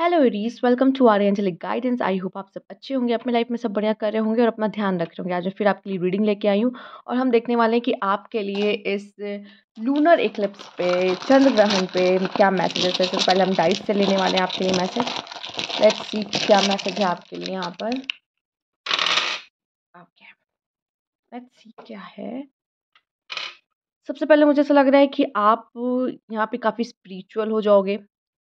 Hello Aries welcome to our angelic guidance I hope आप सब अच्छे होंगे, अपनी लाइफ में सब बढ़िया कर रहे होंगे और अपना ध्यान रख रहे होंगे। आज मैं फिर आपके लिए रीडिंग लेके आई हूँ और हम देखने वाले हैं कि आपके लिए इस लूनर एक्लिप्स पे चंद्र ग्रहण पे क्या मैसेजेस है। सबसे पहले हम डाइस से लेने वाले हैं आपके लिए मैसेज लेट्स सी क्या मैसेज है आपके लिए यहाँ पर। ओके लेट्स सी क्या है। सबसे पहले मुझे ऐसा लग रहा है कि आप यहाँ पे काफ़ी स्पिरिचुअल हो जाओगे।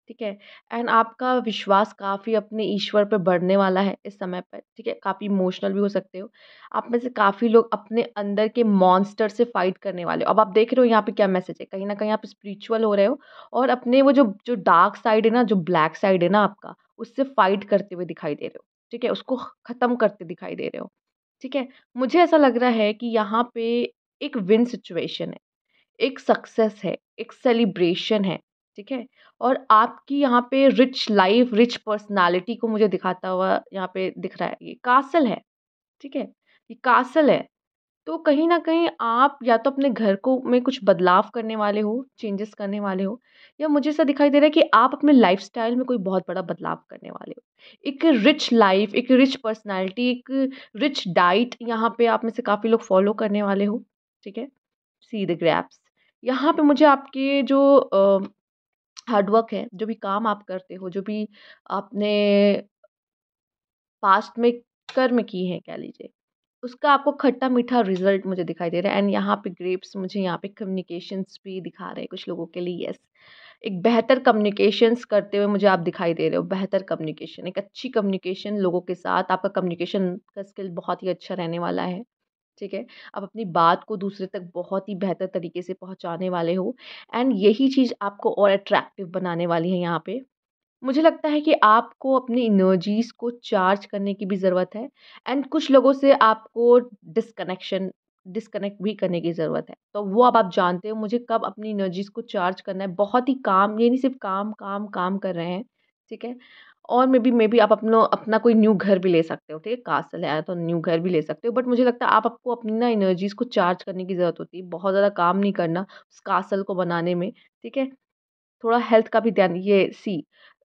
ठीक है? एंड आपका विश्वास काफ़ी अपने ईश्वर पे बढ़ने वाला है इस समय पर, ठीक है? काफ़ी इमोशनल भी हो सकते हो। आप में से काफ़ी लोग अपने अंदर के मॉन्स्टर से फाइट करने वाले हो। अब आप देख रहे हो यहाँ पे क्या मैसेज है? कहीं ना कहीं आप स्पिरिचुअल हो रहे हो और अपने वो जो जो डार्क साइड है ना, जो ब्लैक साइड है ना आपका, उससे फाइट करते हुए दिखाई दे रहे हो, ठीक है? उसको ख़त्म करते दिखाई दे रहे हो, ठीक है? मुझे ऐसा लग रहा है कि यहाँ पे एक विन सिचुएशन है, एक सक्सेस है, एक सेलिब्रेशन है ठीक है? और आपकी यहाँ पे रिच लाइफ रिच पर्सनालिटी को मुझे दिखाता हुआ यहाँ पे दिख रहा है, ये कासल है, ठीक है? ये कासल है तो कहीं ना कहीं आप या तो अपने घर को में कुछ बदलाव करने वाले हो चेंजेस करने वाले हो, या मुझे ऐसा दिखाई दे रहा है कि आप अपने लाइफस्टाइल में कोई बहुत बड़ा बदलाव करने वाले हो। एक रिच लाइफ एक रिच पर्सनालिटी एक रिच डाइट यहाँ पे आप में से काफ़ी लोग फॉलो करने वाले हो, ठीक है? सी द ग्रैप्स यहाँ पे मुझे आपके जो हार्डवर्क है, जो भी काम आप करते हो, जो भी आपने पास्ट में कर्म की है कह लीजिए, उसका आपको खट्टा मीठा रिज़ल्ट मुझे दिखाई दे रहा है। एंड यहाँ पे ग्रेप्स मुझे यहाँ पे कम्युनिकेशंस भी दिखा रहे हैं कुछ लोगों के लिए यस एक बेहतर कम्युनिकेशंस करते हुए मुझे आप दिखाई दे रहे हो, बेहतर कम्युनिकेशन एक अच्छी कम्युनिकेशन लोगों के साथ, आपका कम्युनिकेशन का स्किल बहुत ही अच्छा रहने वाला है। ठीक है? आप अपनी बात को दूसरे तक बहुत ही बेहतर तरीके से पहुँचाने वाले हो एंड यही चीज़ आपको और अट्रैक्टिव बनाने वाली है यहाँ पे। मुझे लगता है कि आपको अपनी इनर्जीज़ को चार्ज करने की भी ज़रूरत है एंड कुछ लोगों से आपको डिसकनेक्शन, डिसकनेक्ट भी करने की ज़रूरत है। तो वो अब आप जानते हो मुझे कब अपनी एनर्जीज़ को चार्ज करना है। बहुत ही काम, ये नहीं सिर्फ़ काम काम काम कर रहे हैं, ठीक है? और मे बी मे बी आप अपना अपना कोई न्यू घर भी ले सकते हो, ठीक है? कासल है तो न्यू घर भी ले सकते हो बट मुझे लगता है आप आपको अपनी ना एनर्जीज़ को चार्ज करने की ज़रूरत होती है, बहुत ज़्यादा काम नहीं करना उस कासल को बनाने में, ठीक है? थोड़ा हेल्थ का भी ध्यान, ये सी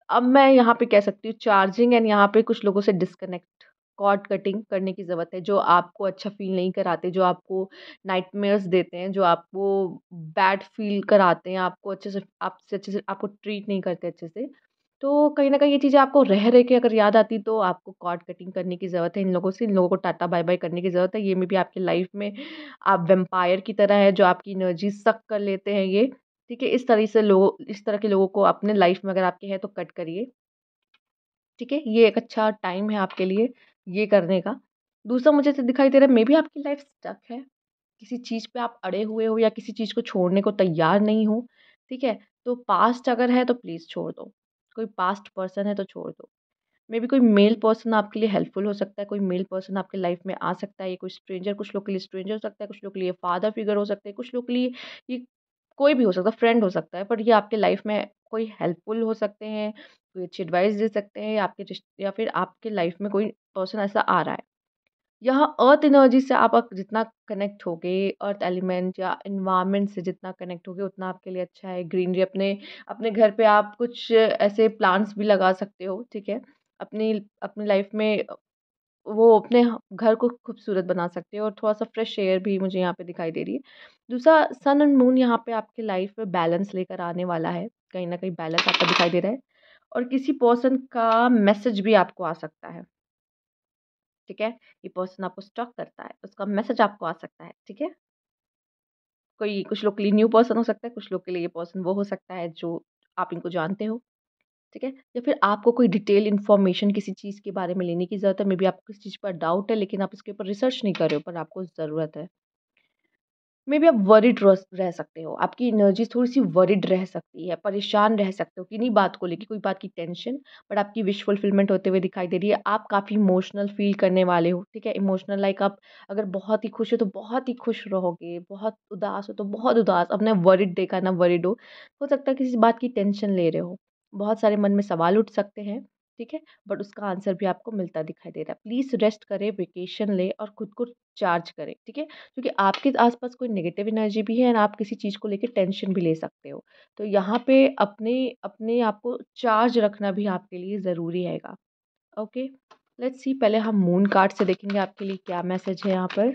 अब मैं यहाँ पे कह सकती हूँ चार्जिंग एंड यहाँ पे कुछ लोगों से डिस्कनेक्ट कॉर्ड कटिंग करने की ज़रूरत है, जो आपको अच्छा फील नहीं कराते, जो आपको नाइटमेयर्स देते हैं, जो आपको बैड फील कराते हैं, आपको अच्छे से, आपसे अच्छे से, आपको ट्रीट नहीं करते अच्छे से तो कहीं न कहीं ये चीज़ें आपको रह रह के अगर याद आती तो आपको कॉर्ड कटिंग करने की ज़रूरत है इन लोगों से, इन लोगों को टाटा बाय बाय करने की ज़रूरत है। ये मे बी आपकी लाइफ में आप वैम्पायर की तरह है जो आपकी एनर्जी सक कर लेते हैं ये। ठीक है, इस तरह से लोग, इस तरह के लोगों को अपने लाइफ में अगर आपके हैं तो कट करिए। ठीक है, ये एक अच्छा टाइम है आपके लिए ये करने का। दूसरा मुझे ऐसे दिखाई दे रहा है, मे बी आपकी लाइफ स्टक है। किसी चीज़ पे आप अड़े हुए हो या किसी चीज़ को छोड़ने को तैयार नहीं हो। ठीक है तो पास्ट अगर है तो प्लीज़ छोड़ दो। कोई पास्ट पर्सन है तो छोड़ दो। मे बी कोई मेल पर्सन आपके लिए हेल्पफुल हो सकता है, कोई मेल पर्सन आपके लाइफ में आ सकता है, ये कोई स्ट्रेंजर कुछ लोग के लिए स्ट्रेंजर हो सकता है, कुछ लोग के लिए फादर फिगर हो सकते हैं, कुछ लोग के लिए ये कोई भी हो सकता है फ्रेंड हो सकता है पर ये आपके लाइफ में कोई हेल्पफुल हो सकते हैं, कोई अच्छी एडवाइस दे सकते हैं आपके रिश्ते, या फिर आपके लाइफ में कोई पर्सन ऐसा आ रहा है। यहाँ अर्थ एनर्जी से आप जितना कनेक्ट होगे, अर्थ एलिमेंट या इन्वायरमेंट से जितना कनेक्ट होगे, उतना आपके लिए अच्छा है। ग्रीनरी अपने अपने घर पे आप कुछ ऐसे प्लांट्स भी लगा सकते हो, ठीक है? अपनी अपनी लाइफ में वो अपने घर को खूबसूरत बना सकते हो और थोड़ा सा फ्रेश एयर भी मुझे यहाँ पे दिखाई दे रही है। दूसरा सन एंड मून यहाँ पे आपके लाइफ में बैलेंस लेकर आने वाला है। कहीं ना कहीं बैलेंस आपको दिखाई दे रहा है और किसी पर्सन का मैसेज भी आपको आ सकता है। ठीक है? ये पर्सन आपको स्टॉक करता है, उसका मैसेज आपको आ सकता है, ठीक है? कोई कुछ लोग के लिए न्यू पर्सन हो सकता है, कुछ लोग के लिए ये पर्सन वो हो सकता है जो आप इनको जानते हो, ठीक है? या फिर आपको कोई डिटेल इन्फॉर्मेशन किसी चीज़ के बारे में लेने की ज़रूरत है मे बी आपको किसी चीज़ पर डाउट है, लेकिन आप इसके ऊपर रिसर्च नहीं कर रहे हो, पर आपको ज़रूरत है। मे बी आप वरिड रह सकते हो। आपकी एनर्जी थोड़ी सी वरिड रह सकती है, परेशान रह सकते हो किन्हीं बात को लेकर कोई बात की टेंशन बट आपकी विश फुलफिलमेंट होते हुए दिखाई दे रही है। आप काफ़ी इमोशनल फील करने वाले हो, ठीक है? इमोशनल लाइक आप अगर बहुत ही खुश हो तो बहुत ही खुश रहोगे, बहुत उदास हो तो बहुत उदास। अपने वरिड देखा, ना वरिड हो हो सकता है किसी बात की टेंशन ले रहे हो। बहुत सारे मन में सवाल उठ सकते हैं। ठीक है? बट उसका आंसर भी आपको मिलता दिखाई दे रहा है। प्लीज़ रेस्ट करें, वेकेशन ले और खुद को चार्ज करें, ठीक है? क्योंकि आपके आसपास कोई नेगेटिव एनर्जी भी है एंड आप किसी चीज़ को लेकर टेंशन भी ले सकते हो। तो यहाँ पे अपने अपने आप को चार्ज रखना भी आपके लिए ज़रूरी हैगा। ओके? लेट्स सी, पहले हम मून कार्ड से देखेंगे आपके लिए क्या मैसेज है यहाँ पर।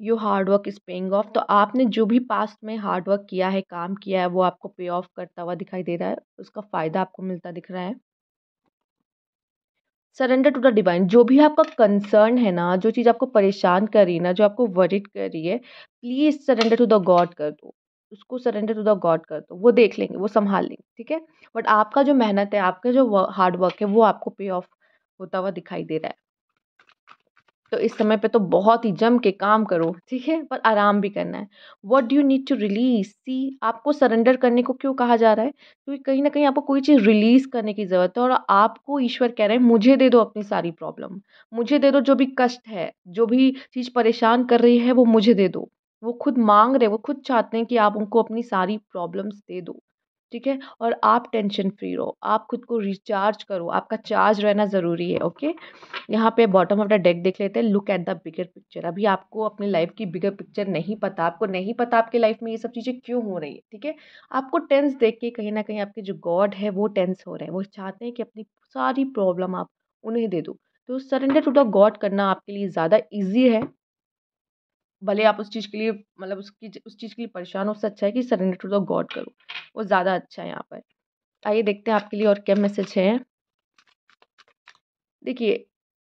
You hard work is paying off. तो आपने जो भी पास्ट में हार्ड वर्क किया है, काम किया है, वो आपको पे ऑफ़ करता हुआ दिखाई दे रहा है, उसका फ़ायदा आपको मिलता दिख रहा है। सरेंडर टू द डिवाइन, जो भी आपका कंसर्न है ना, जो चीज़ आपको परेशान कर रही है ना, जो आपको वरिड कर रही है, please surrender to the God कर दो। उसको सरेंडर टू द गॉड कर दो, वो देख लेंगे, वो संभाल लेंगे, ठीक है? बट आपका जो मेहनत है, आपका जो हार्ड वर्क है, वो आपको पे ऑफ़ होता हुआ दिखाई दे रहा है। तो इस समय पे तो बहुत ही जम के काम करो, ठीक है? पर आराम भी करना है। What do you need to release see आपको सरेंडर करने को क्यों कहा जा रहा है? क्योंकि कहीं ना कहीं आपको कोई चीज़ रिलीज़ करने की ज़रूरत है और आपको ईश्वर कह रहे हैं, मुझे दे दो अपनी सारी प्रॉब्लम मुझे दे दो जो भी कष्ट है, जो भी चीज़ परेशान कर रही है, वो मुझे दे दो। वो खुद मांग रहे वो खुद चाहते हैं कि आप उनको अपनी सारी प्रॉब्लम्स दे दो। ठीक है? और आप टेंशन फ्री रहो, आप खुद को रिचार्ज करो, आपका चार्ज रहना ज़रूरी है ओके यहाँ पे बॉटम ऑफ़ द डेक देख लेते हैं look at the bigger picture अभी आपको अपनी लाइफ की बिगर पिक्चर नहीं पता, आपको नहीं पता आपकी लाइफ में ये सब चीज़ें क्यों हो रही है, ठीक है? आपको टेंस देख के कहीं ना कहीं आपके जो गॉड है, वो टेंस हो रहे हैं, वो चाहते हैं कि अपनी सारी प्रॉब्लम आप उन्हें दे दो। तो सरेंडर टू द गॉड करना आपके लिए ज़्यादा ईजी है भले आप उस चीज़ के लिए मतलब उसकी उस चीज़ के लिए परेशान हो, उससे अच्छा है कि सरेंडर टू द गॉड करो। वो ज़्यादा अच्छा है यहाँ पर। आइए देखते हैं आपके लिए और क्या मैसेज है। देखिए,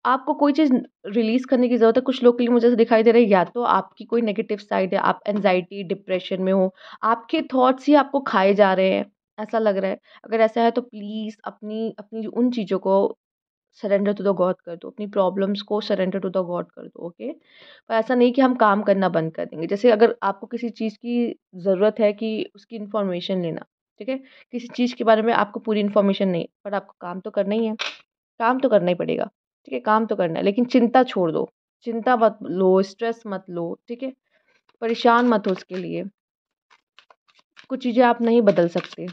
आपको कोई चीज़ रिलीज़ करने की ज़रूरत है, कुछ लोग के लिए मुझे दिखाई दे रहा है, या तो आपकी कोई नेगेटिव साइड है, आप एनजाइटी डिप्रेशन में हो, आपके थॉट्स ही आपको खाए जा रहे हैं, ऐसा लग रहा है। अगर ऐसा है तो प्लीज़ अपनी अपनी उन चीज़ों को सरेंडर टू द गॉड कर दो, अपनी प्रॉब्लम्स को सरेंडर टू द गॉड कर दो, ओके? पर ऐसा नहीं कि हम काम करना बंद कर देंगे। जैसे अगर आपको किसी चीज़ की ज़रूरत है कि उसकी इन्फॉर्मेशन लेना, ठीक है? किसी चीज़ के बारे में आपको पूरी इन्फॉर्मेशन नहीं, पर आपको काम तो करना ही है। काम तो करना ही पड़ेगा, ठीक है? काम तो करना है, लेकिन चिंता छोड़ दो। चिंता मत लो, स्ट्रेस मत लो, ठीक है? परेशान मत हो उसके लिए। कुछ चीज़ें आप नहीं बदल सकते।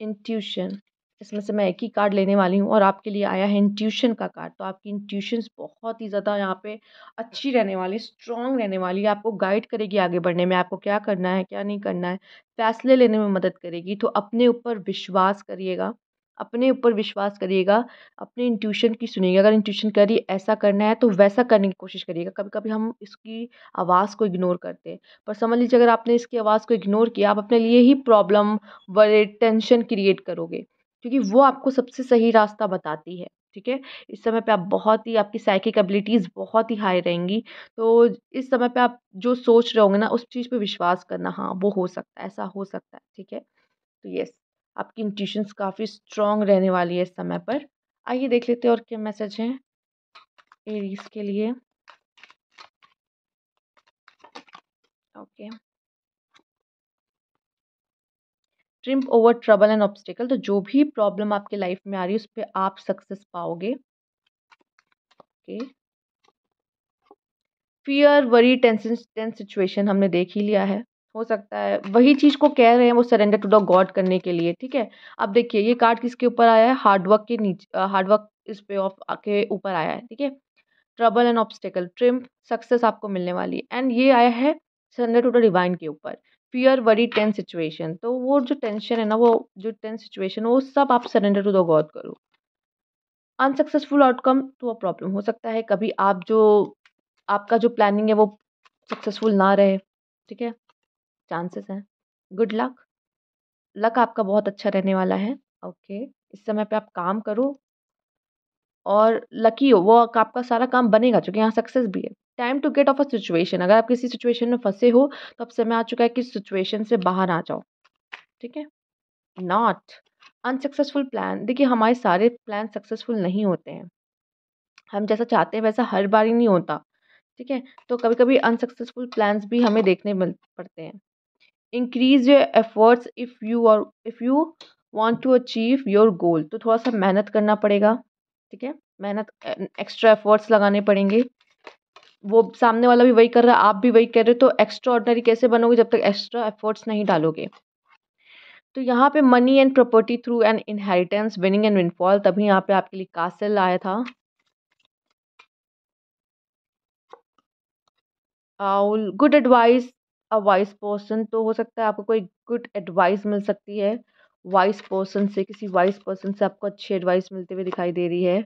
इंट्यूशन। इसमें से मैं एक ही कार्ड लेने वाली हूँ और आपके लिए आया है इंट्यूशन का कार्ड। तो आपकी इंट्यूशंस बहुत ही ज़्यादा यहाँ पे अच्छी रहने वाली स्ट्रॉन्ग रहने वाली आपको गाइड करेगी आगे बढ़ने में, आपको क्या करना है, क्या नहीं करना है, फैसले लेने में मदद करेगी। तो अपने ऊपर विश्वास करिएगा, अपने ऊपर विश्वास करिएगा, अपने इंट्यूशन की सुनिएगा। अगर इंट्यूशन करी ऐसा करना है तो वैसा करने की कोशिश करिएगा। कभी कभी हम इसकी आवाज़ को इग्नोर करते हैं। पर समझ लीजिए, अगर आपने इसकी आवाज़ को इग्नोर किया, आप अपने लिए ही प्रॉब्लम बड़े टेंशन क्रिएट करोगे। क्योंकि वो आपको सबसे सही रास्ता बताती है, ठीक है? इस समय पे आप बहुत ही, आपकी साइकिक एबिलिटीज़ बहुत ही हाई रहेंगी तो इस समय पे आप जो सोच रहे होंगे ना, उस चीज़ पे विश्वास करना हाँ वो हो सकता है, ऐसा हो सकता है, ठीक है? तो यस आपकी इंट्यूशंस काफ़ी स्ट्रॉन्ग रहने वाली है इस समय पर। आइए देख लेते हैं और क्या मैसेज हैं। एरीज के लिए। Okay okay. Triumph over trouble and obstacle तो जो भी प्रॉब्लम आपके लाइफ में आ रही है, उस पर आप सक्सेस पाओगे। Okay fear worry tension tense situation हमने देख ही लिया है। हो सकता है वही चीज़ को कह रहे हैं, वो सरेंडर टू द गॉड करने के लिए, ठीक है? अब देखिए, ये कार्ड किसके ऊपर आया है? हार्डवर्क के नीचे हार्डवर्क इस पे ऑफ़ के ऊपर आया है, ठीक है? Trouble and obstacle triumph success आपको मिलने वाली है। एंड ये आया है सरेंडर टू द डिवाइन के ऊपर। फियर वरी टेंस सिचुएशन तो वो जो टेंशन है ना, वो जो टेंस सिचुएशन वो सब आप सरेंडर टू द गॉड करो। Unsuccessful outcome to a problem हो सकता है। कभी आप जो, आपका जो प्लानिंग है वो सक्सेसफुल ना रहे, ठीक है? चांसेस हैं। गुड लक लक आपका बहुत अच्छा रहने वाला है। ओके इस समय पे आप काम करो। और लकी हो, वो आपका सारा काम बनेगा क्योंकि यहाँ सक्सेस भी है। Time to get off a situation. अगर आप किसी सिचुएशन में फंसे हो तो अब समय आ चुका है कि सिचुएशन से बाहर आ जाओ। ठीक है? नॉट अनसक्सेसफुल प्लान देखिए, हमारे सारे प्लान सक्सेसफुल नहीं होते हैं। हम जैसा चाहते हैं, वैसा हर बार ही नहीं होता। ठीक है? तो कभी कभी अनसक्सेसफुल प्लान्स भी हमें देखने मिल पड़ते हैं। Increase your efforts if you और if you want to achieve your goal तो थोड़ा सा मेहनत करना पड़ेगा। ठीक है? मेहनत एक्स्ट्रा एफर्ट्स लगाने पड़ेंगे। वो सामने वाला भी वही कर रहा है, आप भी वही कर रहे हो तो एक्स्ट्रा ऑर्डनरी कैसे बनोगे जब तक एक्स्ट्रा एफर्ट्स नहीं डालोगे? तो यहाँ पे money and property through an inheritance winning and windfall तभी यहाँ पे आपके लिए कासल आया था। Good advice a wise person तो हो सकता है आपको कोई गुड एडवाइस मिल सकती है। वाइस पर्सन से, किसी वाइस पर्सन से आपको अच्छी एडवाइस मिलते हुए दिखाई दे रही है।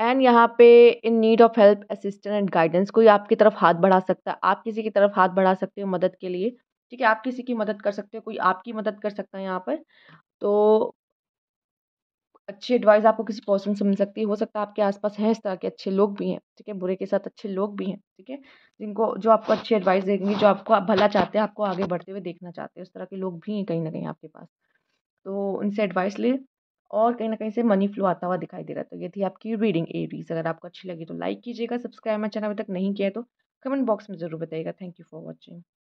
एंड यहाँ पे in need of help assistant and guidance कोई आपकी तरफ़ हाथ बढ़ा सकता है। आप किसी की तरफ़ हाथ बढ़ा सकते हो मदद के लिए। ठीक है, आप किसी की मदद कर सकते हो, कोई आपकी मदद कर सकता है यहाँ पर। तो अच्छी एडवाइस आपको किसी पर्सन से मिल सकती है। हो सकता है आपके आसपास हैं इस तरह के अच्छे लोग भी हैं। ठीक है, बुरे के साथ अच्छे लोग भी हैं। ठीक है, जिनको, जो आपको अच्छी एडवाइस देंगे, जो आपको आप भला चाहते हैं, आपको आगे बढ़ते हुए देखना चाहते हैं। उस तरह के लोग भी हैं कहीं ना कहीं आपके पास। तो उनसे एडवाइस ले। और कहीं ना कहीं से मनी फ्लो आता हुआ दिखाई दे रहा था तो ये थी आपकी रीडिंग एरीज अगर आपको अच्छी लगी तो लाइक कीजिएगा सब्सक्राइब मेरा चैनल अभी तक नहीं किया तो कमेंट बॉक्स में ज़रूर बताइएगा। Thank you for watching